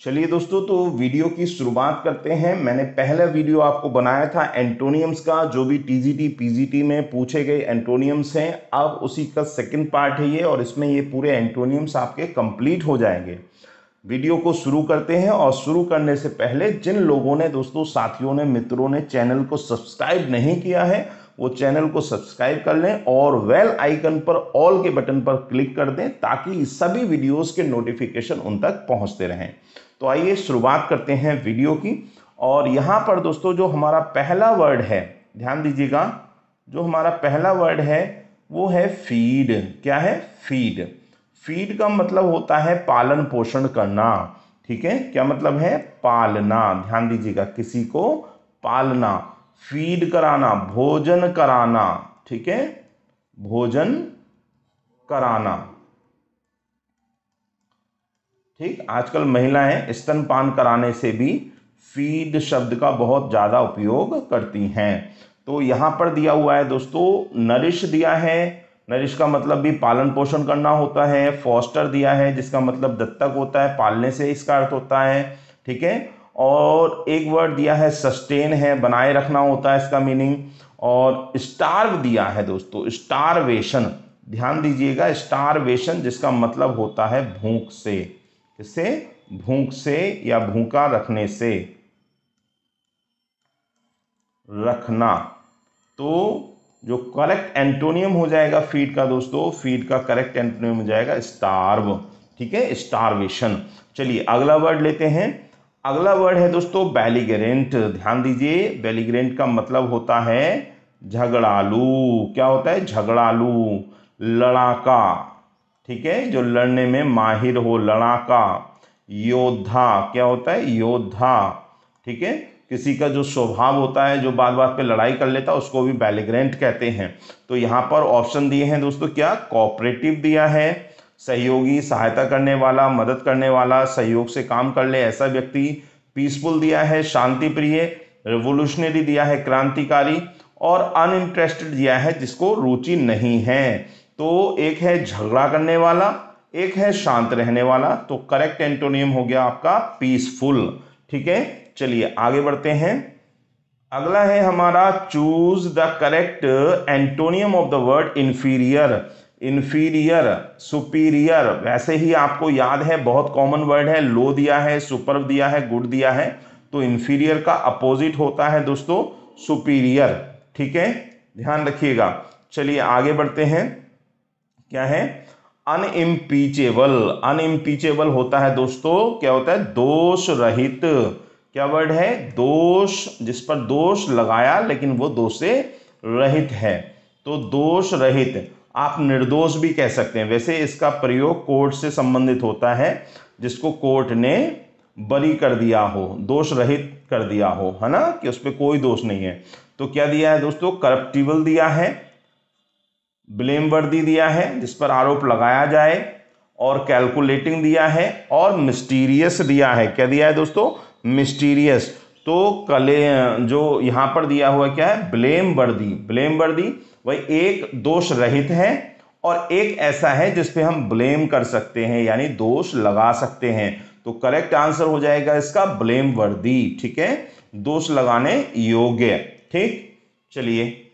चलिए दोस्तों तो वीडियो की शुरुआत करते हैं। मैंने पहला वीडियो आपको बनाया था एंटोनियम्स का, जो भी टीजीटी पीजीटी में पूछे गए एंटोनियम्स हैं। अब उसी का सेकंड पार्ट है ये, और इसमें ये पूरे एंटोनियम्स आपके कंप्लीट हो जाएँगे। वीडियो को शुरू करते हैं, और शुरू करने से पहले जिन लोगों ने, दोस्तों, साथियों ने, मित्रों ने चैनल को सब्सक्राइब नहीं किया है, वो चैनल को सब्सक्राइब कर लें और वेल आइकन पर, ऑल के बटन पर क्लिक कर दें, ताकि सभी वीडियोस के नोटिफिकेशन उन तक पहुँचते रहें। तो आइए शुरुआत करते हैं वीडियो की। और यहाँ पर दोस्तों जो हमारा पहला वर्ड है, ध्यान दीजिएगा, जो हमारा पहला वर्ड है, वो है फ़ीड क्या है? फ़ीड फ़ीड का मतलब होता है पालन पोषण करना। ठीक है? क्या मतलब है? पालना। ध्यान दीजिएगा, किसी को पालना। फ़ीड कराना, भोजन कराना। ठीक है? भोजन कराना। ठीक? आजकल महिलाएँ स्तनपान कराने से भी फ़ीड शब्द का बहुत ज़्यादा उपयोग करती हैं। तो यहाँ पर दिया हुआ है दोस्तों, नरिश दिया है। नरिश का मतलब भी पालन पोषण करना होता है फॉस्टर दिया है, जिसका मतलब दत्तक होता है, पालने से इसका अर्थ होता है, ठीक है? और एक वर्ड दिया है सस्टेन है, बनाए रखना होता है इसका मीनिंग और स्टार्व दिया है दोस्तों स्टारवेशन ध्यान दीजिएगा स्टारवेशन जिसका मतलब होता है भूख से। किससे भूख से या भूखा रखने से। रखना। तो जो करेक्ट एंटोनियम हो जाएगा फ़ीड का दोस्तों फ़ीड का करेक्ट एंटोनियम हो जाएगा स्टार्व ठीक है? स्टारवेशन चलिए अगला वर्ड लेते हैं। अगला वर्ड है दोस्तों बैलीग्रेंट ध्यान दीजिए बेलीग्रेंट का मतलब होता है झगड़ालू। क्या होता है? झगड़ालू। लड़ाका। ठीक है, जो लड़ने में माहिर हो, लड़ाका, योद्धा, क्या होता है? योद्धा, ठीक है? किसी का जो स्वभाव होता है, जो बात बात पे लड़ाई कर लेता है, उसको भी बैलिग्रेंट कहते हैं। तो यहाँ पर ऑप्शन दिए हैं दोस्तों, क्या? कोऑपरेटिव दिया है, सहयोगी, सहायता करने वाला, मदद करने वाला, सहयोग से काम कर ले, ऐसा व्यक्ति पीसफुल दिया है शांति प्रिय रेवोल्यूशनरी दिया है, क्रांतिकारी और अनइंटरेस्टेड दिया है, जिसको रुचि नहीं है। तो एक है झगड़ा करने वाला, एक है शांत रहने वाला। तो करेक्ट एंटोनियम हो गया आपका पीसफुल ठीक है? चलिए आगे बढ़ते हैं। अगला है हमारा choose the correct antonym of the word inferior inferior superior वैसे ही आपको याद है, बहुत कॉमन वर्ड है। लो दिया है सुपर दिया है गुड दिया है। तो इन्फीरियर का अपोजिट होता है दोस्तों सुपीरियर ठीक है? ध्यान रखिएगा। चलिए आगे बढ़ते हैं। क्या है? अनइम्पीचेबल अनइम्पीचेबल होता है दोस्तों, क्या होता है? दोष रहित क्या वर्ड है? दोष, जिस पर दोष लगाया, लेकिन वो दोष से रहित है। तो दोष रहित आप निर्दोष भी कह सकते हैं। वैसे इसका प्रयोग कोर्ट से संबंधित होता है, जिसको कोर्ट ने बरी कर दिया हो दोष रहित कर दिया हो, है ना? कि उस पर कोई दोष नहीं है। तो क्या दिया है दोस्तों? करप्टिबल दिया है। ब्लेम वर्दी दिया है, जिस पर आरोप लगाया जाए, और कैलकुलेटिंग दिया है, और मिस्टीरियस दिया है। क्या दिया है दोस्तों? मिस्टीरियस। तो कले, जो यहाँ पर दिया हुआ क्या है? ब्लेम वर्दी ब्लेम वर्दी वही एक दोष रहित है, और एक ऐसा है जिसपे हम ब्लेम कर सकते हैं, यानी दोष लगा सकते हैं। तो करेक्ट आंसर हो जाएगा इसका ब्लेम वर्दी ठीक है? दोष लगाने योग्य। ठीक? चलिए,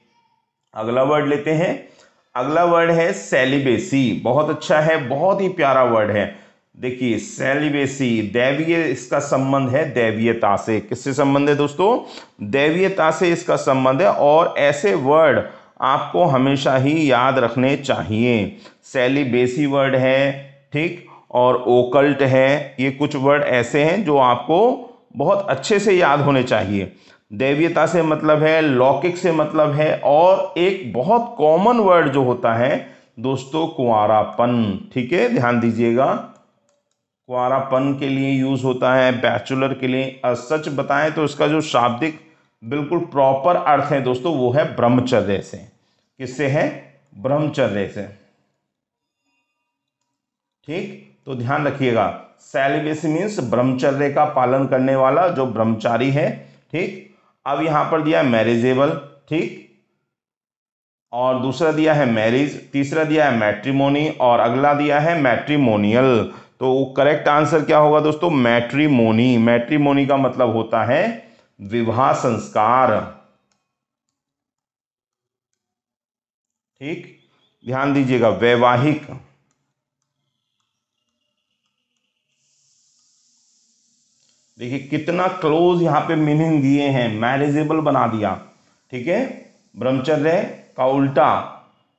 अगला वर्ड लेते हैं। अगला वर्ड है सेलिबेसी बहुत अच्छा है, बहुत ही प्यारा वर्ड है। देखिए सेलिबेसी दैवीय इसका संबंध है दैवीयता से। किससे संबंध है दोस्तों? दैवीयता से इसका संबंध है और ऐसे वर्ड आपको हमेशा ही याद रखने चाहिए। सेलिबेसी वर्ड है, ठीक? और ओकल्ट है, ये कुछ वर्ड ऐसे हैं जो आपको बहुत अच्छे से याद होने चाहिए। दैवीयता से मतलब है, लौकिक से मतलब है, और एक बहुत कॉमन वर्ड जो होता है, दोस्तों कुआरापन ठीक है? ध्यान दीजिएगा। कुआरापन के लिए यूज़ होता है बैचुलर के लिए। सच बताएँ तो इसका जो शाब्दिक, बिल्कुल प्रॉपर अर्थ है दोस्तों, वो है ब्रह्मचर्य से। किससे है? ब्रह्मचर्य से। ठीक? तो ध्यान रखिएगा। सेलिबेसी मीन्स ब्रह्मचर्य का पालन करने वाला, जो ब्रह्मचारी है। ठीक? अब यहाँ पर दिया है मैरिजेबल ठीक? और दूसरा दिया है मैरिज तीसरा दिया है मैट्रीमोनी और अगला दिया है मैट्रीमोनियल तो करेक्ट आंसर क्या होगा दोस्तों? मैट्रीमोनी मैट्रीमोनी का मतलब होता है विवाह संस्कार। ठीक? ध्यान दीजिएगा, वैवाहिक। देखिए, कितना क्लोज यहाँ पे मीनिंग दिए हैं मैरिजेबल बना दिया, ठीक है? ब्रह्मचर्य का उल्टा,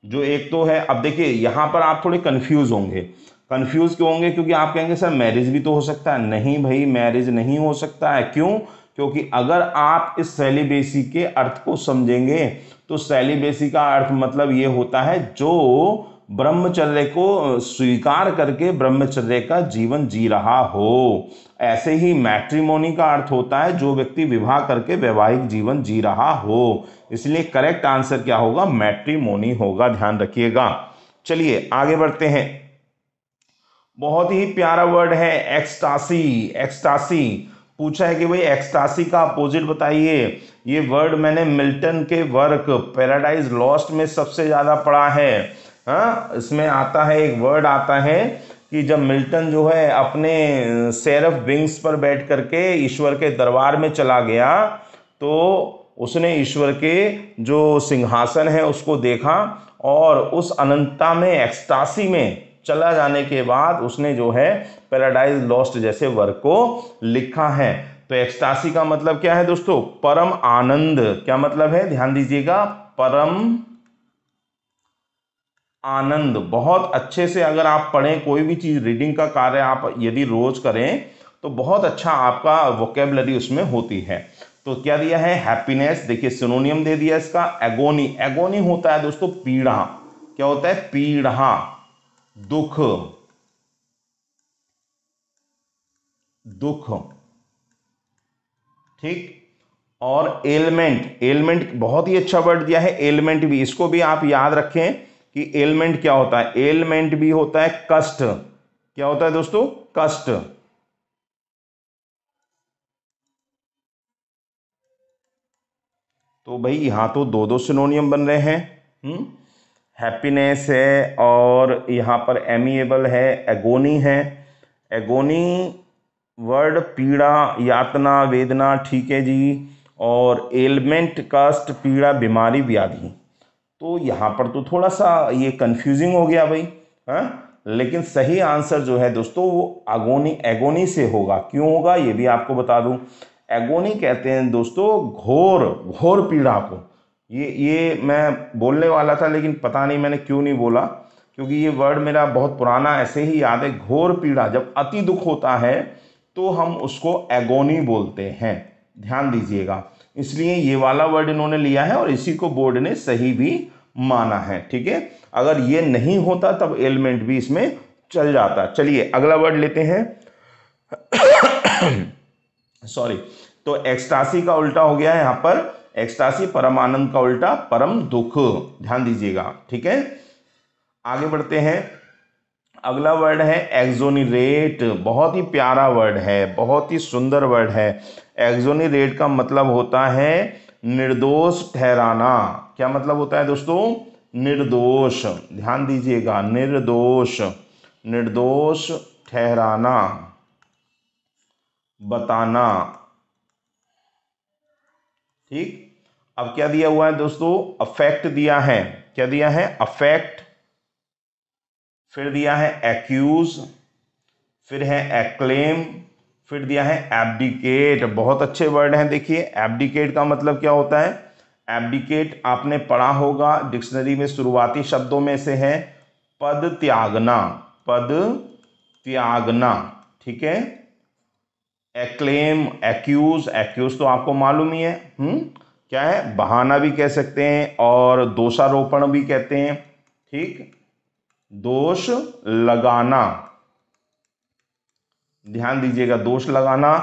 जो एक तो है, अब देखिए, यहाँ पर आप थोड़े कंफ्यूज होंगे। कंफ्यूज क्यों होंगे? क्योंकि आप कहेंगे, सर मैरिज भी तो हो सकता है। नहीं भाई मैरिज नहीं हो सकता है। क्यों? क्योंकि अगर आप इस सेलिबेसी के अर्थ को समझेंगे तो सेलिबेसी का अर्थ मतलब ये होता है, जो ब्रह्मचर्य को स्वीकार करके ब्रह्मचर्य का जीवन जी रहा हो। ऐसे ही मैट्रिमोनी का अर्थ होता है, जो व्यक्ति विवाह करके वैवाहिक जीवन जी रहा हो। इसलिए करेक्ट आंसर क्या होगा? मैट्रिमोनी होगा, ध्यान रखिएगा। चलिए, आगे बढ़ते हैं। बहुत ही प्यारा वर्ड है एक्सटासी एक्सटासी पूछा है कि भाई एक्सटासी का अपोजिट बताइए। ये वर्ड मैंने मिल्टन के वर्क पैराडाइज लॉस्ट में सबसे ज़्यादा पढ़ा है। हाँ इसमें आता है, एक वर्ड आता है कि जब मिल्टन जो है अपने सेरफ विंग्स पर बैठ करके ईश्वर के दरबार में चला गया तो उसने ईश्वर के जो सिंहासन है उसको देखा और उस अनंतता में एक्सटासी में चला जाने के बाद उसने जो है पैराडाइज लॉस्ट जैसे वर्क को लिखा है। तो एक्सटासी का मतलब क्या है दोस्तों? परम आनंद। क्या मतलब है? ध्यान दीजिएगा, परम आनंद। बहुत अच्छे से अगर आप पढ़ें, कोई भी चीज़ रीडिंग का कार्य आप यदि रोज करें तो बहुत अच्छा आपका वोकेबलरी उसमें होती है। तो क्या दिया है? हैप्पीनेस देखिए सिनोनियम दे दिया इसका एगोनी एगोनी होता है दोस्तों पीड़ा। क्या होता है? पीड़ा, दुख। दुख। ठीक? और एलमेंट एलमेंट बहुत ही अच्छा वर्ड दिया है एलमेंट भी। इसको भी आप याद रखें कि एलमेंट क्या होता है? एलमेंट भी होता है कष्ट। क्या होता है दोस्तों? कष्ट। तो भाई, यहाँ तो दो दो सिनोनियम बन रहे हैं। हम्म? हैप्पीनेस है और यहाँ पर एमिएबल है एगोनी है। एगोनी वर्ड पीड़ा, यातना, वेदना, ठीक है जी। और एलमेंट कष्ट, पीड़ा, बीमारी, व्याधि। तो यहाँ पर तो थोड़ा सा ये कन्फ्यूजिंग हो गया भाई हाँ? लेकिन सही आंसर जो है दोस्तों, वो अगोनी एगोनी से होगा। क्यों होगा? ये भी आपको बता दूँ। एगोनी कहते हैं दोस्तों, घोर घोर पीड़ा को। ये ये मैं बोलने वाला था, लेकिन पता नहीं मैंने क्यों नहीं बोला, क्योंकि ये वर्ड मेरा बहुत पुराना, ऐसे ही याद है, घोर पीड़ा। जब अति दुख होता है तो हम उसको एगोनी बोलते हैं। ध्यान दीजिएगा। इसलिए ये वाला वर्ड इन्होंने लिया है और इसी को बोर्ड ने सही भी माना है, ठीक है? अगर ये नहीं होता, तब एलिमेंट भी इसमें चल जाता। चलिए, अगला वर्ड लेते हैं। सॉरी तो एक्सटासी का उल्टा हो गया है यहाँ पर। एक्सटासी परम आनंद का उल्टा, परम दुख। ध्यान दीजिएगा, ठीक है? आगे बढ़ते हैं। अगला वर्ड है एक्जोनीरेट बहुत ही प्यारा वर्ड है, बहुत ही सुंदर वर्ड है। एक्जोनीरेट का मतलब होता है निर्दोष ठहराना। क्या मतलब होता है दोस्तों? निर्दोष। ध्यान दीजिएगा, निर्दोष। निर्दोष ठहराना, बताना। ठीक? अब क्या दिया हुआ है दोस्तों? अफेक्ट दिया है। क्या दिया है? अफेक्ट फिर दिया है एक्यूज फिर है एक्लेम फिर दिया है एब्डिकेट बहुत अच्छे वर्ड हैं, देखिए एब्डिकेट का मतलब क्या होता है एब्डिकेट आपने पढ़ा होगा डिक्शनरी में शुरुआती शब्दों में से है पद त्यागना पद त्यागना, ठीक है एक्लेम एक्यूज एक्यूज तो आपको मालूम ही है हुँ? हम्म? क्या है बहाना भी कह सकते हैं और दोषारोपण भी कहते हैं, ठीक दोष लगाना। ध्यान दीजिएगा, दोष लगाना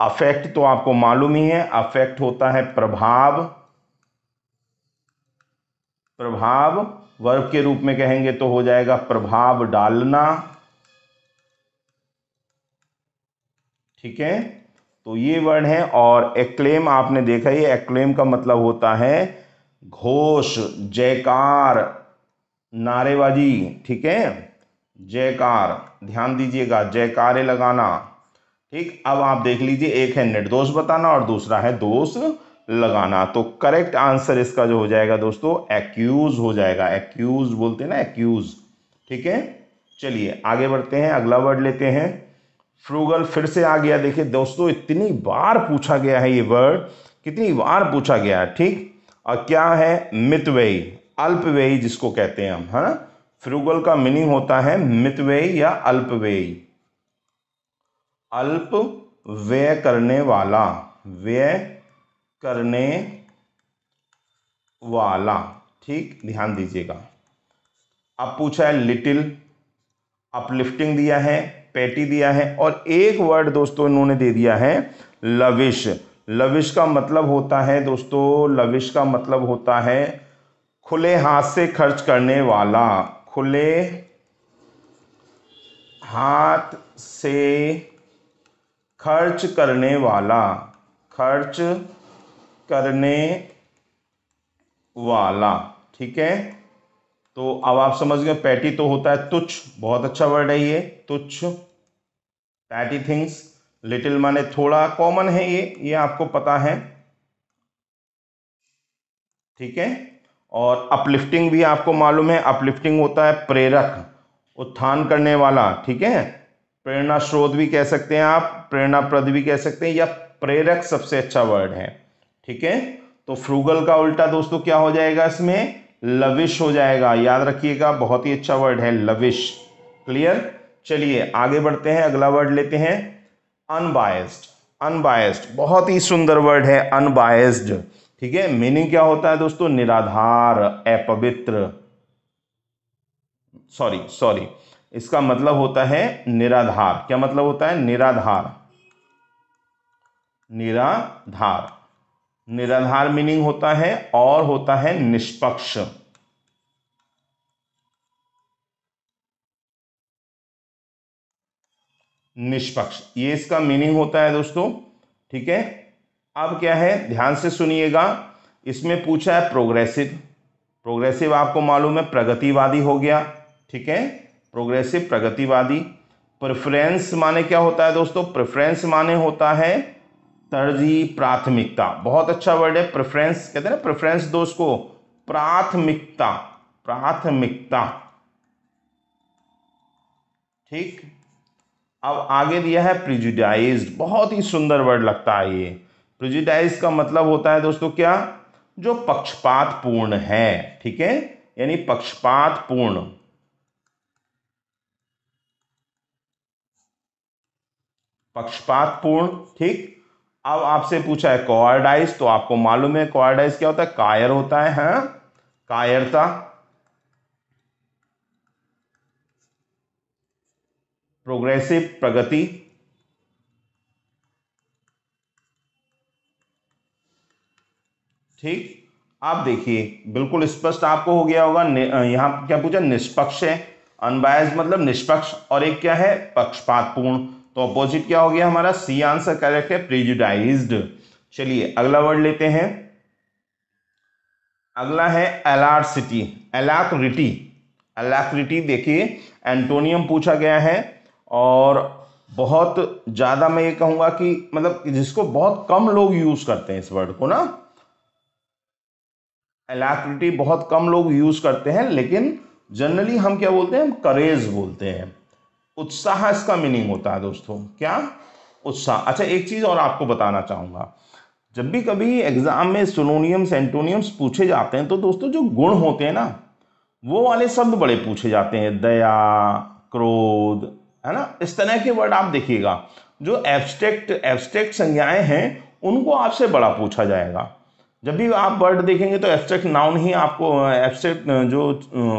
अफेक्ट तो आपको मालूम ही है अफेक्ट होता है प्रभाव। प्रभाव वर्ग के रूप में कहेंगे तो हो जाएगा प्रभाव डालना। ठीक है? तो ये वर्ड है और एक्लेम आपने देखा ही एक्लेम का मतलब होता है घोष, जयकार। नारेबाजी, ठीक है? जयकार, ध्यान दीजिएगा, जयकारे लगाना। ठीक, अब आप देख लीजिए, एक है निर्दोष बताना और दूसरा है दोष लगाना। तो करेक्ट आंसर इसका जो हो जाएगा दोस्तों एक्यूज हो जाएगा। एक्यूज बोलते हैं ना एक्यूज ठीक है? चलिए, आगे बढ़ते हैं, अगला वर्ड लेते हैं। फ्रूगल फिर से आ गया, देखिए दोस्तों, इतनी बार पूछा गया है ये वर्ड कितनी बार पूछा गया है, ठीक? और क्या है? मितव्ययी। अल्पव्ययी जिसको कहते हैं हम, है ना? फ्रूगल का मीनिंग होता है मितव्ययी या अल्पव्ययी। अल्प व्यय करने वाला, व्यय करने वाला, ठीक? ध्यान दीजिएगा। अब पूछा है लिटिल अपलिफ्टिंग दिया है पैटी दिया है, और एक वर्ड दोस्तों इन्होंने दे दिया है लविश लविश का मतलब होता है दोस्तों लविश का मतलब होता है खुले हाथ से खर्च करने वाला, खुले हाथ से खर्च करने वाला, खर्च करने वाला, ठीक है? तो अब आप समझ गए पैटी तो होता है तुच्छ, बहुत अच्छा वर्ड है ये, तुच्छ पैटी थिंग्स लिटिल माने थोड़ा कॉमन है ये ये आपको पता है, ठीक है? और अपलिफ्टिंग भी आपको मालूम है अपलिफ्टिंग होता है प्रेरक, उत्थान करने वाला, ठीक है? प्रेरणा स्रोत भी कह सकते हैं आप, प्रेरणा प्रद भी कह सकते हैं, या प्रेरक सबसे अच्छा वर्ड है, ठीक है? तो फ्रूगल का उल्टा दोस्तों क्या हो जाएगा इसमें? लविश हो जाएगा, याद रखिएगा, बहुत ही अच्छा वर्ड है लविश क्लियर चलिए, आगे बढ़ते हैं, अगला वर्ड लेते हैं अनबायस्ड अनबायस्ड बहुत ही सुंदर वर्ड है अनबायस्ड ठीक है? मीनिंग क्या होता है दोस्तों? निराधार, अपवित्र। सॉरी सॉरी इसका मतलब होता है निराधार। क्या मतलब होता है? निराधार। निराधार। निराधार मीनिंग होता है और होता है निष्पक्ष। निष्पक्ष। ये इसका मीनिंग होता है दोस्तों। ठीक है? अब क्या है? ध्यान से सुनिएगा। इसमें पूछा है प्रोग्रेसिव प्रोग्रेसिव आपको मालूम है, प्रगतिवादी हो गया, ठीक है? प्रोग्रेसिव प्रगतिवादी। प्रेफरेंस माने क्या होता है दोस्तों? प्रेफरेंस माने होता है तरजीह प्राथमिकता। बहुत अच्छा वर्ड है प्रेफरेंस कहते हैं ना प्रेफरेंस दो उसको प्राथमिकता प्राथमिकता। ठीक? अब आगे दिया है प्रिजुडाइज बहुत ही सुंदर वर्ड लगता है ये। प्रिजुडाइज का मतलब होता है दोस्तों क्या? जो पक्षपात पूर्ण है, ठीक है? यानी पक्षपात पूर्ण पक्षपात पूर्ण ठीक? अब आपसे पूछा है कोआर्डाइज तो आपको मालूम है कोआर्डाइज क्या होता है? कायर होता है हाँ? कायरता। प्रोग्रेसिव प्रगति। ठीक? आप देखिए, बिल्कुल स्पष्ट आपको हो गया होगा यहाँ क्या पूछा? निष्पक्ष है। अनबायस मतलब निष्पक्ष। और एक क्या है? पक्षपातपूर्ण। तो अपोजिट क्या हो गया हमारा? सी आंसर करेक्ट है प्रिजुडाइज्ड चलिए, अगला वर्ड लेते हैं। अगला है एलार्सिटी एलाक्रिटी एलाक्रिटी देखिए एंटोनियम पूछा गया है। और बहुत ज़्यादा मैं ये कहूँगा कि मतलब जिसको बहुत कम लोग यूज़ करते हैं इस वर्ड को ना एलाक्रिटी बहुत कम लोग यूज़ करते हैं, लेकिन जनरली हम क्या बोलते हैं? हम करेज बोलते हैं। उत्साह इसका मीनिंग होता है दोस्तों। क्या? उत्साह। अच्छा एक चीज़ और आपको बताना चाहूँगा। जब भी कभी एग्ज़ाम में सोनोनियम्स एंटोनियम्स पूछे जाते हैं तो दोस्तों जो गुण होते हैं ना, वो वाले शब्द बड़े पूछे जाते हैं। दया, क्रोध, है ना? इस तरह के वर्ड आप देखिएगा। जो एब्स्ट्रैक्ट एब्स्ट्रैक्ट संज्ञाएँ हैं, उनको आपसे बड़ा पूछा जाएगा। जब भी आप वर्ड देखेंगे तो एब्स्ट्रैक्ट नाउन ही आपको एब्स्ट्रैक्ट जो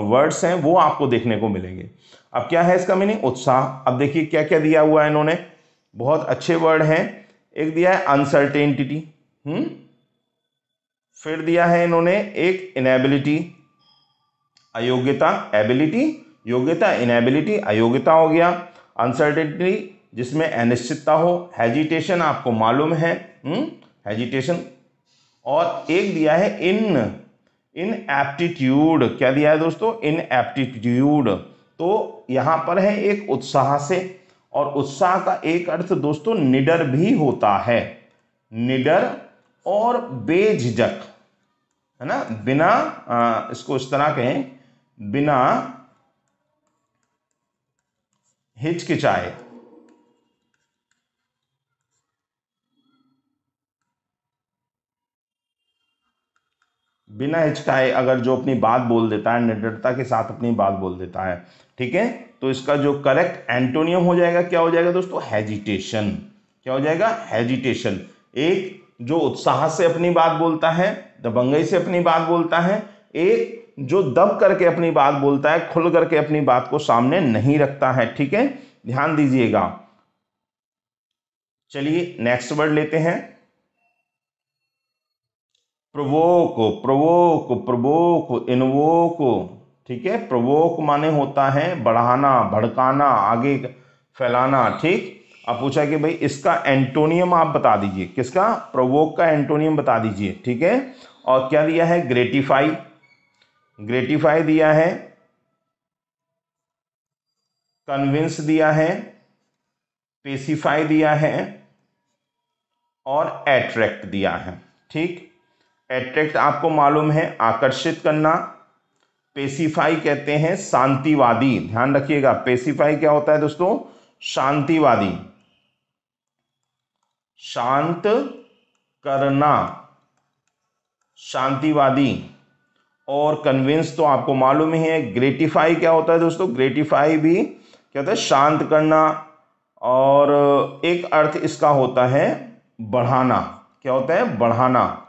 वर्ड्स हैं, वो आपको देखने को मिलेंगे। अब क्या है इसका मीनिंग उत्साह। अब देखिए क्या क्या दिया हुआ है इन्होंने। बहुत अच्छे वर्ड हैं। एक दिया है अनसर्टेनिटी हम्म? फिर दिया है इन्होंने एक इनेबिलिटी अयोग्यता एबिलिटी योग्यता इनेबिलिटी अयोग्यता हो गया। अनसर्टेनिटी जिसमें अनिश्चितता हो। हेजिटेशन आपको मालूम है। हम्म? हेजिटेशन और एक दिया है इन इन एप्टीट्यूड क्या दिया है दोस्तों? इन एप्टीट्यूड तो यहाँ पर है एक उत्साह से और उत्साह का एक अर्थ दोस्तों निडर भी होता है। निडर और बेझिझक है ना? बिना आ, इसको इस तरह कहें बिना हिचकिचाए। बिना हिचकाए अगर जो अपनी बात बोल देता है, निडरता के साथ अपनी बात बोल देता है, ठीक है? तो इसका जो करेक्ट एंटोनियम हो जाएगा, क्या हो जाएगा दोस्तों? हेजिटेशन क्या हो जाएगा? हेजिटेशन एक, जो उत्साह से अपनी बात बोलता है, दबंगई से अपनी बात बोलता है, एक, जो दब करके अपनी बात बोलता है, खुल करके अपनी बात को सामने नहीं रखता है, ठीक है? ध्यान दीजिएगा। चलिए नेक्स्ट वर्ड लेते हैं। प्रवोक प्रवोक प्रवोक इनवोक, ठीक है? प्रवोक माने होता है बढ़ाना, भड़काना, आगे फैलाना, ठीक? अब पूछा कि भाई इसका एंटोनियम आप बता दीजिए। किसका? प्रवोक का एंटोनियम बता दीजिए, ठीक है? और क्या दिया है? ग्रेटिफाई। ग्रेटिफाई दिया है, कन्विंस दिया है, पेसिफाई दिया है और एट्रैक्ट दिया है, ठीक? एट्रैक्ट आपको मालूम है, आकर्षित करना। पेसिफाई कहते हैं शांतिवादी। ध्यान रखिएगा पेसिफाई क्या होता है दोस्तों? शांतिवादी। शांत करना। शांतिवादी। और कन्विंस तो आपको मालूम ही है ग्रेटिफाई क्या होता है दोस्तों? ग्रेटिफाई भी क्या होता है? शांत करना। और एक अर्थ इसका होता है बढ़ाना। क्या होता है? बढ़ाना।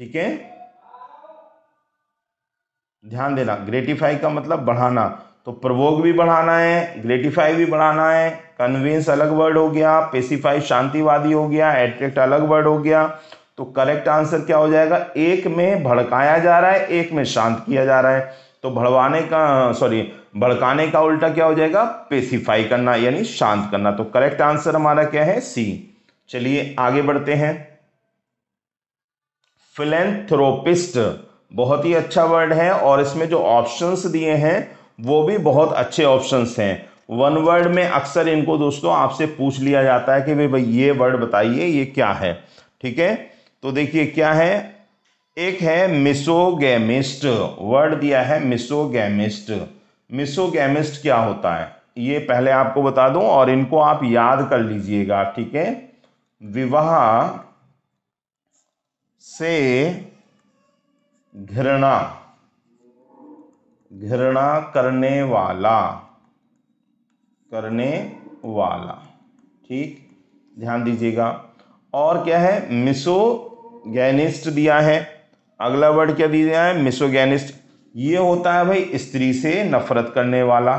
ठीक है? ध्यान देना ग्रेटिफाई का मतलब बढ़ाना। तो प्रवोग भी बढ़ाना है ग्रेटिफाई भी बढ़ाना है। कन्विंस अलग वर्ड हो गया पेसिफाई शांतिवादी हो गया एट्रैक्ट अलग वर्ड हो गया। तो करेक्ट आंसर क्या हो जाएगा? एक में भड़काया जा रहा है, एक में शांत किया जा रहा है। तो भड़वाने का सॉरी भड़काने का उल्टा क्या हो जाएगा? पेसिफाई करना, यानी शांत करना। तो करेक्ट आंसर हमारा क्या है? सी चलिए आगे बढ़ते हैं। फिलेंथ्रोपिस्ट बहुत ही अच्छा वर्ड है और इसमें जो ऑप्शंस दिए हैं, वो भी बहुत अच्छे ऑप्शंस हैं। वन वर्ड में अक्सर इनको दोस्तों आपसे पूछ लिया जाता है कि भाई भाई ये वर्ड बताइए, ये क्या है? ठीक है? तो देखिए क्या है? एक है मिसोगेमिस्ट वर्ड दिया है मिसोगेमिस्ट मिसोगेमिस्ट क्या होता है? ये पहले आपको बता दूँ और इनको आप याद कर लीजिएगा, ठीक है? विवाह से घृणा घृणा करने वाला करने वाला। ठीक? ध्यान दीजिएगा। और क्या है? मिसोगैनिस्ट दिया है। अगला वर्ड क्या दिया है? मिसोगैनिस्ट ये होता है भाई स्त्री से नफरत करने वाला।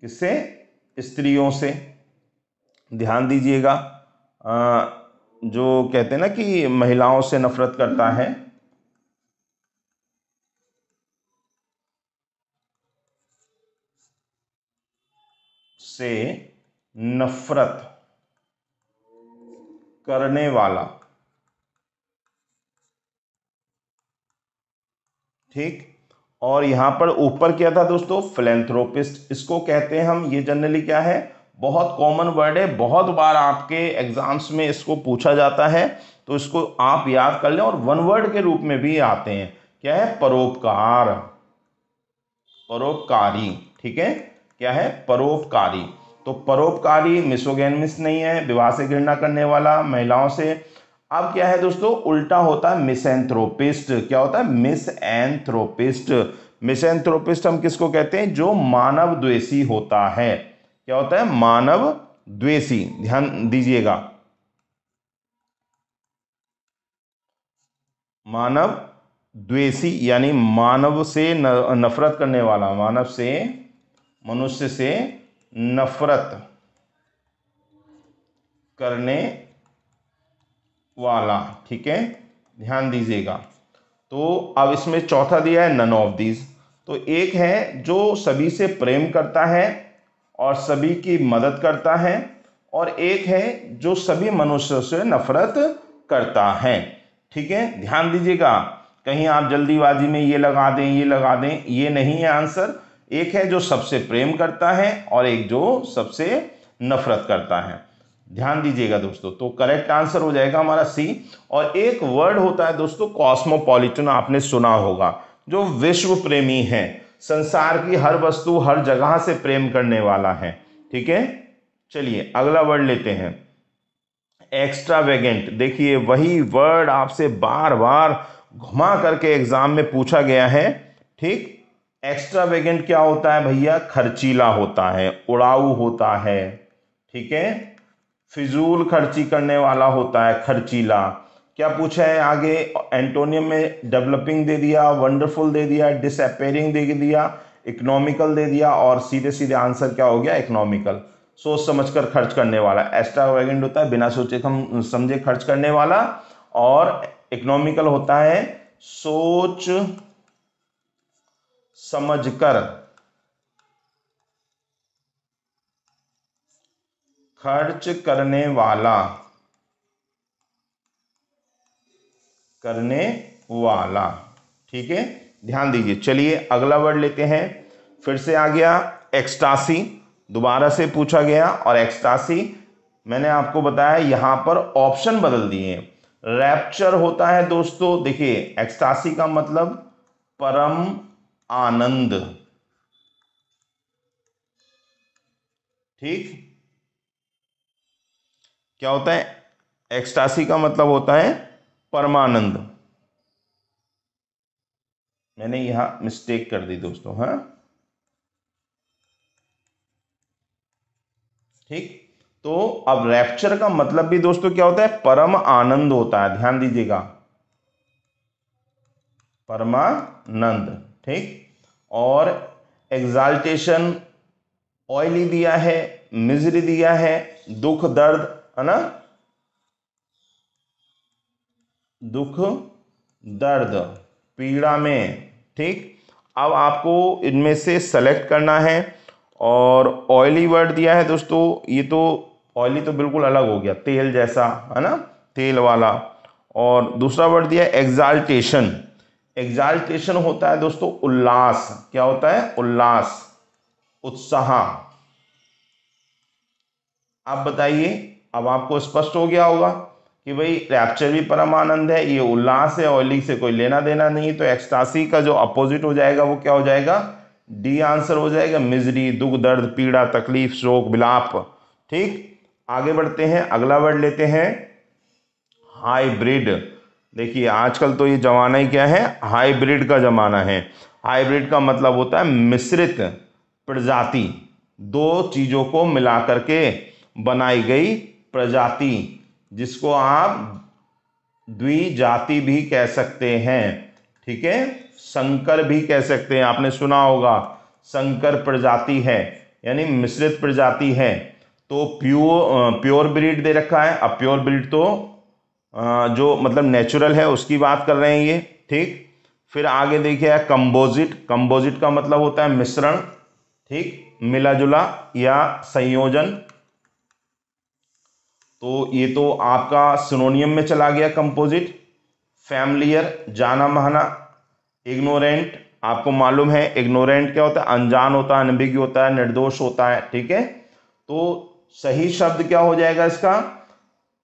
किससे? स्त्रियों से। ध्यान दीजिएगा। जो कहते हैं ना कि महिलाओं से नफरत करता है। से नफरत करने वाला। ठीक? और यहाँ पर ऊपर क्या था दोस्तों? फिलेंथ्रोपिस्ट इसको कहते हैं हम, ये जनरली क्या है? बहुत कॉमन वर्ड है, बहुत बार आपके एग्ज़ाम्स में इसको पूछा जाता है तो इसको आप याद कर लें और वन वर्ड के रूप में भी आते हैं। क्या है? परोपकार। परोपकारी, ठीक है? क्या है? परोपकारी। तो परोपकारी मिसोगेनमिस नहीं है, विवाह से घृणा करने वाला, महिलाओं से। अब क्या है दोस्तों? उल्टा होता है मिसएंथ्रोपिस्ट क्या होता है? मिस एंथ्रोपिस्ट मिसएंथ्रोपिस्ट हम किसको कहते हैं? जो मानव द्वेषी होता है। क्या होता है? मानव द्वेषी। ध्यान दीजिएगा। मानव द्वेषी यानी मानव से नफरत करने वाला। मानव से, मनुष्य से नफरत करने वाला। ठीक है? ध्यान दीजिएगा। तो अब इसमें चौथा दिया है नन ऑफ़ दीज तो एक है जो सभी से प्रेम करता है और सभी की मदद करता है और एक है जो सभी मनुष्यों से नफरत करता है। ठीक है? ध्यान दीजिएगा। कहीं आप जल्दीबाजी में ये लगा दें, ये लगा दें, ये नहीं है आंसर। एक है जो सबसे प्रेम करता है और एक जो सबसे नफरत करता है। ध्यान दीजिएगा दोस्तों तो करेक्ट आंसर हो जाएगा हमारा सी और एक वर्ड होता है दोस्तों कॉस्मोपॉलिटन आपने सुना होगा, जो विश्व प्रेमी है। संसार की हर वस्तु हर जगह से प्रेम करने वाला है। ठीक है? चलिए, अगला वर्ड लेते हैं। एक्स्ट्रा वेगेंट देखिए, वही वर्ड आपसे बार बार घुमा करके एग्ज़ाम में पूछा गया है। ठीक? एक्स्ट्रा वेगेंट क्या होता है भैया? खर्चीला होता है, उड़ाऊ होता है। ठीक है? फिजूल खर्ची करने वाला होता है, खर्चीला। क्या पूछा है आगे? एंटोनियम में डेवलपिंग दे दिया वंडरफुल दे दिया डिसअपेयरिंग दे दिया इकोनॉमिकल दे दिया, और सीधे सीधे आंसर क्या हो गया? इकोनॉमिकल सोच समझ कर खर्च करने वाला। एक्स्ट्रा वेगेंट होता है, बिना सोचे हम समझे खर्च करने वाला, और इकोनॉमिकल होता है, सोच समझकर खर्च करने वाला। करने वाला। ठीक है? ध्यान दीजिए। चलिए, अगला वर्ड लेते हैं। फिर से आ गया एक्सटासी दोबारा से पूछा गया और एक्सटासी मैंने आपको बताया, यहाँ पर ऑप्शन बदल दिए। रैप्चर होता है दोस्तों, देखिए एक्सटासी का मतलब परम आनंद। ठीक? क्या होता है? एक्सटासी का मतलब होता है परमानंद। मैंने यहाँ मिस्टेक कर दी दोस्तों हाँ? ठीक? तो अब रैप्चर का मतलब भी दोस्तों क्या होता है? परम आनंद होता है, ध्यान दीजिएगा। परमानंद, ठीक? और एग्जाल्टेशन ऑयली दिया है मिजरी दिया है, दुख, दर्द, है ना? दुख, दर्द, पीड़ा में, ठीक? अब आपको इनमें से सेलेक्ट करना है और ऑयली वर्ड दिया है दोस्तों, ये तो ऑयली तो बिल्कुल अलग हो गया, तेल जैसा, है ना? तेल वाला। और दूसरा वर्ड दिया है एग्जाल्टेशन एग्जाल्टेशन होता है दोस्तों, उल्लास। क्या होता है? उल्लास, उत्साह। आप बताइए, अब आपको स्पष्ट हो गया होगा कि भाई रैप्चर भी परमानंद है, ये उल्लास है ऑयली से कोई लेना देना नहीं तो एक्सटासी का जो अपोजिट हो जाएगा, वो क्या हो जाएगा? डी आंसर हो जाएगा मिजरी दुख, दर्द, पीड़ा, तकलीफ़, शोक, विलाप। ठीक? आगे बढ़ते हैं, अगला वर्ड लेते हैं हाईब्रिड देखिए, आजकल तो ये जमाना ही क्या है? हाईब्रिड का जमाना है। हाईब्रिड का मतलब होता है मिश्रित, प्रजाति। दो चीज़ों को मिला करके बनाई गई प्रजाति। जिसको आप द्विजाति भी कह सकते हैं, ठीक है? संकर भी कह सकते हैं, आपने सुना होगा। संकर प्रजाति है, यानी मिश्रित प्रजाति है। तो प्योर प्योर ब्रीड दे रखा है। अब प्योर ब्रीड तो जो मतलब नेचुरल है, उसकी बात कर रहे हैं ये, ठीक? फिर आगे देखिए, कंपोजिट। कंपोजिट का मतलब होता है मिश्रण, ठीक? मिला जुला या संयोजन। तो ये तो आपका सिनोनियम में चला गया कंपोजिट फैमिलियर जाना महाना इग्नोरेंट आपको मालूम है इग्नोरेंट क्या होता है? अनजान होता है, अनभिज्ञ होता है, निर्दोष होता है, ठीक है? तो सही शब्द क्या हो जाएगा इसका?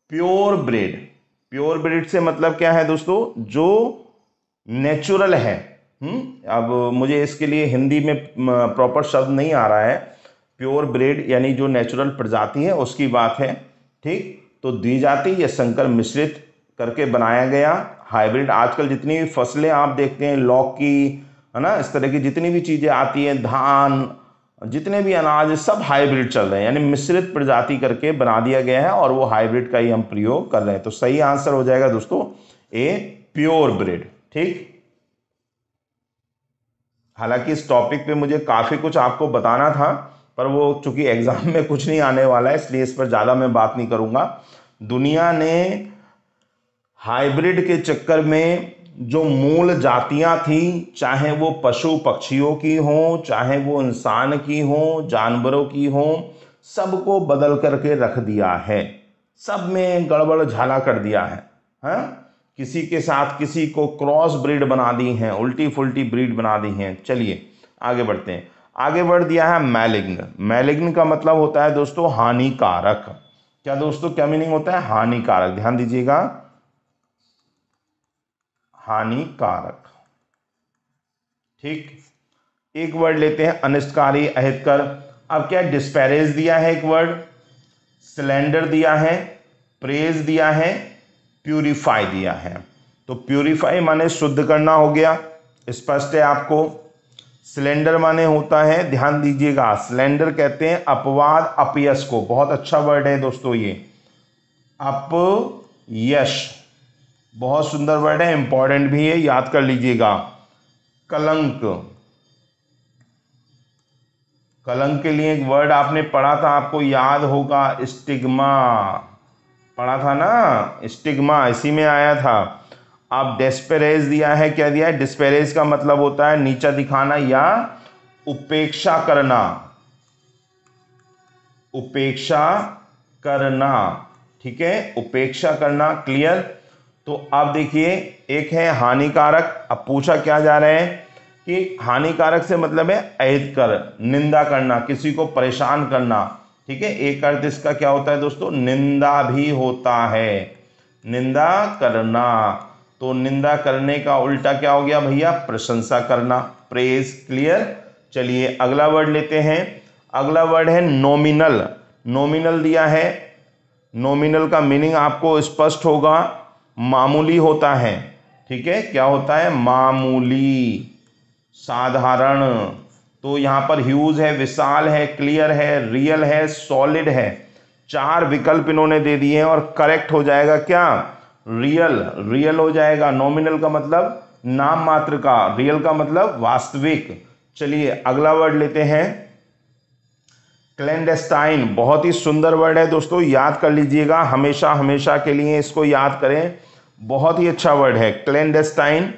प्योर ब्रेड प्योर ब्रेड से मतलब क्या है दोस्तों? जो नेचुरल है। हुँ? हम्म? अब मुझे इसके लिए हिंदी में प्रॉपर शब्द नहीं आ रहा है। प्योर ब्रेड यानी जो नेचुरल प्रजाति है, उसकी बात है। ठीक? तो द्विजाति या संकर मिश्रित करके बनाया गया। हाइब्रिड आजकल जितनी भी फ़सलें आप देखते हैं, लौकी, है ना, इस तरह की जितनी भी चीज़ें आती हैं, धान, जितने भी अनाज, सब हाइब्रिड चल रहे हैं, यानी मिश्रित प्रजाति करके बना दिया गया है और वो हाइब्रिड का ही हम प्रयोग कर रहे हैं। तो सही आंसर हो जाएगा दोस्तों, ए, प्योर ब्रिड। ठीक? हालाँकि इस टॉपिक पे मुझे काफ़ी कुछ आपको बताना था पर वो चूँकि एग्ज़ाम में कुछ नहीं आने वाला है, इसलिए इस पर ज़्यादा मैं बात नहीं करूँगा। दुनिया ने हाइब्रिड के चक्कर में जो मूल जातियाँ थी, चाहे वो पशु पक्षियों की हों, चाहे वो इंसान की हों, जानवरों की हों, सबको बदल करके रख दिया है। सब में गड़बड़ झाला कर दिया है हाँ? किसी के साथ किसी को क्रॉस ब्रीड बना दी हैं उल्टी फुल्टी ब्रीड बना दी हैं। चलिए, आगे बढ़ते हैं। आगे बढ़ दिया है मैलिग्न। मैलिग्न का मतलब होता है दोस्तों हानिकारक। क्या दोस्तों, क्या मीनिंग होता है? हानिकारक। ध्यान दीजिएगा। हानिकारक। ठीक? एक वर्ड लेते हैं अनिष्टकारी अहितकर। अब क्या डिस्पैरेज दिया है एक वर्ड सिलेंडर दिया है प्रेज दिया है प्यूरिफाई दिया है। तो प्यूरिफाई माने शुद्ध करना हो गया। स्पष्ट है आपको। सिलेंडर माने होता है, ध्यान दीजिएगा, सिलेंडर कहते हैं अपवाद, अपयश को। बहुत अच्छा वर्ड है दोस्तों ये। अपयश बहुत सुंदर वर्ड है इंपॉर्टेंट भी है, याद कर लीजिएगा। कलंक। कलंक के लिए एक वर्ड आपने पढ़ा था, आपको याद होगा, स्टिग्मा। पढ़ा था ना? स्टिग्मा, इसी में आया था। अब डेस्पेरेज दिया है, क्या दिया है? डिस्पेरेज का मतलब होता है नीचा दिखाना या उपेक्षा करना। उपेक्षा करना, ठीक है? उपेक्षा करना क्लियर तो आप देखिए, एक है हानिकारक। अब पूछा क्या जा रहा है कि हानिकारक से मतलब है अहित कर, निंदा करना, किसी को परेशान करना। ठीक है? एक अर्थ इसका क्या होता है दोस्तों? निंदा भी होता है। निंदा करना। तो निंदा करने का उल्टा क्या हो गया भैया? प्रशंसा करना। प्रेज क्लियर चलिए अगला वर्ड लेते हैं। अगला वर्ड है नॉमिनल नॉमिनल दिया है। नॉमिनल का मीनिंग आपको स्पष्ट होगा। मामूली होता है। ठीक है? क्या होता है? मामूली। साधारण। तो यहाँ पर ह्यूज है, विशाल है क्लियर है रियल है सॉलिड है। चार विकल्प इन्होंने दे दिए हैं और करेक्ट हो जाएगा क्या? रियल रियल हो जाएगा। नॉमिनल का मतलब नाम मात्र का। रियल का मतलब वास्तविक। चलिए अगला वर्ड लेते हैं। क्लैंडेस्टाइन बहुत ही सुंदर वर्ड है दोस्तों, याद कर लीजिएगा। हमेशा हमेशा के लिए इसको याद करें। बहुत ही अच्छा वर्ड है। क्लैंडेस्टाइन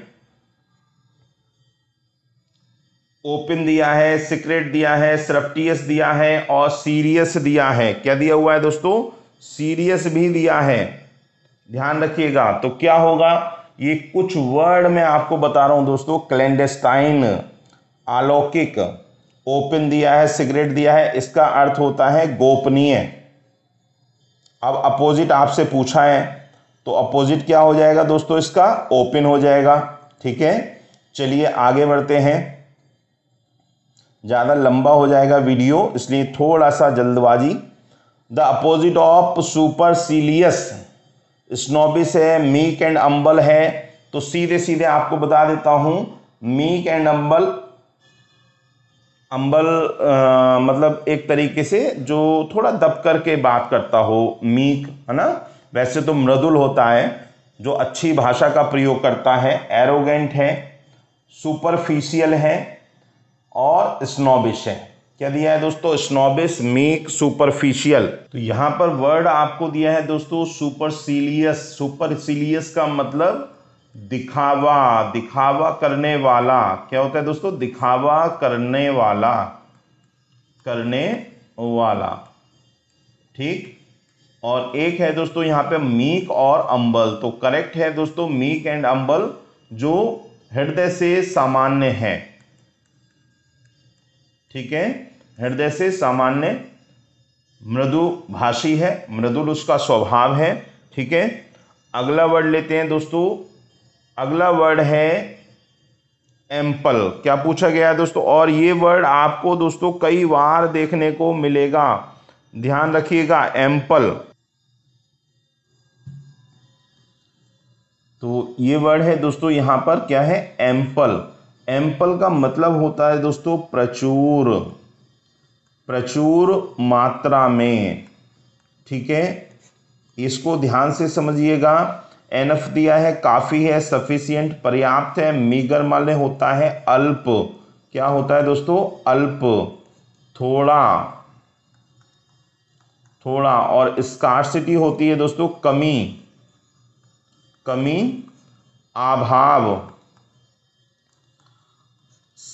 ओपन दिया है सीक्रेट दिया है सरप्टियस दिया है और सीरियस दिया है। क्या दिया हुआ है दोस्तों? सीरियस भी दिया है। ध्यान रखिएगा। तो क्या होगा? ये कुछ वर्ड मैं आपको बता रहा हूँ दोस्तों क्लैंडेस्टाइन अलौकिक ओपन दिया है सिगरेट दिया है, इसका अर्थ होता है गोपनीय। अब अपोजिट आपसे पूछा है तो अपोजिट क्या हो जाएगा दोस्तों इसका? ओपन हो जाएगा। ठीक है? चलिए आगे बढ़ते हैं। ज़्यादा लंबा हो जाएगा वीडियो, इसलिए थोड़ा सा जल्दबाजी। The opposite of supercilious snobbish है मीक एंड अम्बल है तो सीधे सीधे आपको बता देता हूँ, मीक एंड अम्बल अम्बल मतलब एक तरीके से जो थोड़ा दब करके बात करता हो, मीक, है ना? वैसे तो मृदुल होता है, जो अच्छी भाषा का प्रयोग करता है एरोगेंट है सुपरफिशियल है, और स्नोबिश है। क्या दिया है दोस्तों? स्नोबिस मीक सुपरफिशियल तो यहाँ पर वर्ड आपको दिया है दोस्तों सुपरसीलियस सुपरसीलियस का मतलब दिखावा दिखावा करने वाला। क्या होता है दोस्तों? दिखावा करने वाला करने वाला। ठीक? और एक है दोस्तों यहाँ पे मीक और अंबल तो करेक्ट है दोस्तों मीक एंड अंबल जो हृदय से सामान्य है। ठीक है? हृदय से सामान्य मृदु भाषी है मृदुल उसका स्वभाव है, ठीक है? अगला वर्ड लेते हैं दोस्तों। अगला वर्ड है एम्पल क्या पूछा गया है दोस्तों? और ये वर्ड आपको दोस्तों कई बार देखने को मिलेगा। ध्यान रखिएगा एम्पल तो ये वर्ड है दोस्तों, यहाँ पर क्या है? एम्पल एम्पल का मतलब होता है दोस्तों प्रचुर प्रचुर मात्रा में, ठीक है? इसको ध्यान से समझिएगा। एनफ दिया है, काफ़ी है सफिशियंट पर्याप्त है, मीगर माले होता है, अल्प। क्या होता है दोस्तों? अल्प, थोड़ा थोड़ा, और स्कार्सिटी होती है दोस्तों, कमी कमी, अभाव।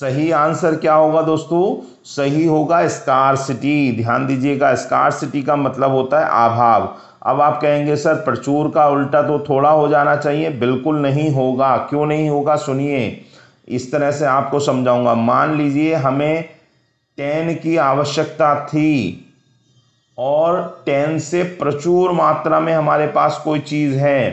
सही आंसर क्या होगा दोस्तों? सही होगा स्कारसिटी ध्यान दीजिएगा स्कारसिटी का मतलब होता है अभाव। अब आप कहेंगे, सर, प्रचुर का उल्टा तो थोड़ा हो जाना चाहिए। बिल्कुल नहीं होगा। क्यों नहीं होगा? सुनिए। इस तरह से आपको समझाऊँगा। मान लीजिए, हमें टेन की आवश्यकता थी और टेन से प्रचुर मात्रा में हमारे पास कोई चीज़ है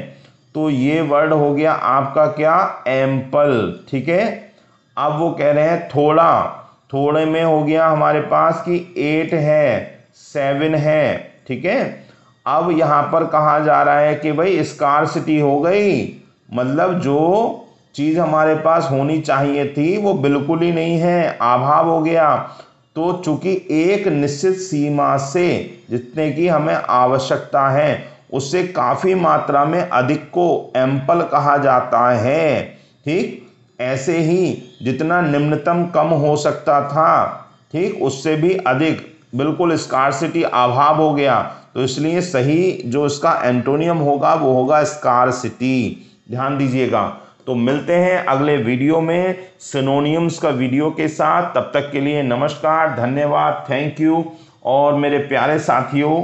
तो ये वर्ड हो गया आपका क्या? एम्पल ठीक है? अब वो कह रहे हैं, थोड़ा, थोड़े में हो गया हमारे पास कि एट है सेवन है। ठीक है? अब यहाँ पर कहा जा रहा है कि भाई स्कारसिटी हो गई। मतलब जो चीज़ हमारे पास होनी चाहिए थी, वो बिल्कुल ही नहीं है, अभाव हो गया। तो चूँकि एक निश्चित सीमा से जितने की हमें आवश्यकता है, उससे काफ़ी मात्रा में अधिक को एम्पल कहा जाता है। ठीक? ऐसे ही जितना निम्नतम कम हो सकता था, ठीक, उससे भी अधिक। बिल्कुल स्कारसिटी अभाव हो गया। तो इसलिए सही जो इसका एंटोनियम होगा, वो होगा स्कारसिटी ध्यान दीजिएगा। तो मिलते हैं अगले वीडियो में सिनोनियम्स का वीडियो के साथ। तब तक के लिए नमस्कार, धन्यवाद थैंक यू और मेरे प्यारे साथियों,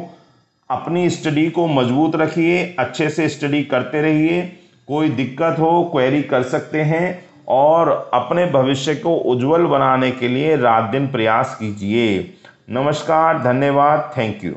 अपनी स्टडी को मज़बूत रखिए, अच्छे से स्टडी करते रहिए। कोई दिक्कत हो क्वेरी कर सकते हैं। और अपने भविष्य को उज्जवल बनाने के लिए रात दिन प्रयास कीजिए। नमस्कार, धन्यवाद, थैंक यू।